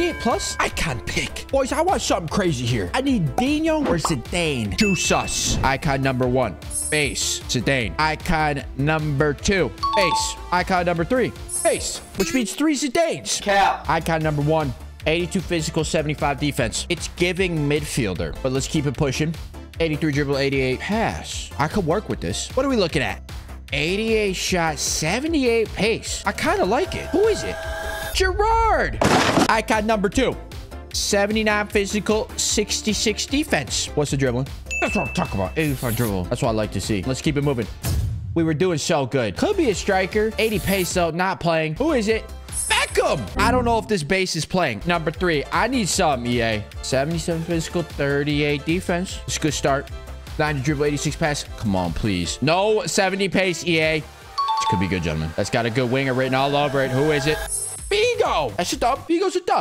88 plus. I can't pick. Boys, I want something crazy here. I need Dinho or Zidane. Juice us. Icon number one. Base. Zidane. Icon number two. Base. Icon number three. Base. Which means three Zidanes. Cap. Icon number one. 82 physical, 75 defense. It's giving midfielder, but let's keep it pushing. 83 dribble, 88 pass. I could work with this. What are we looking at? 88 shot, 78 pace. I kind of like it. Who is it? Gerrard. Icon number two. 79 physical, 66 defense. What's the dribbling? That's what I'm talking about. 85 dribble. That's what I like to see. Let's keep it moving. We were doing so good. Could be a striker. 80 pace though, not playing. Who is it? Beckham. I don't know if this base is playing. Number three, I need some, EA. 77 physical, 38 defense. It's a good start. 90 dribble, 86 pass. Come on, please. No 70 pace, EA. This could be good, gentlemen. That's got a good winger written all over it. Who is it? Figo. That's a dub. Figo's a dub.